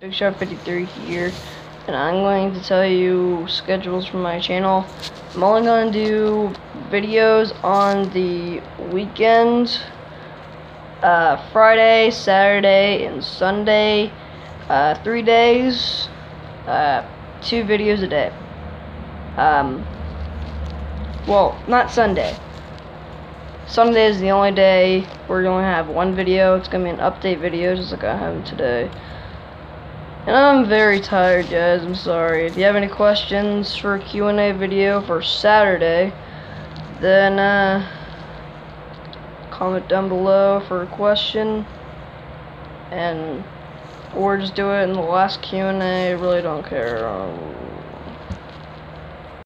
Big Shark 53 here, and I'm going to tell you schedules for my channel. I'm only going to do videos on the weekends, uh, Friday, Saturday, and Sunday, uh, three days, uh, two videos a day. Um, well, not Sunday. Sunday is the only day we're going to have one video. It's going to be an update video, just like I have today. And I'm very tired, guys. I'm sorry. If you have any questions for a Q&A video for Saturday, then uh, comment down below for a question, and or just do it in the last Q&A. I really don't care. Um,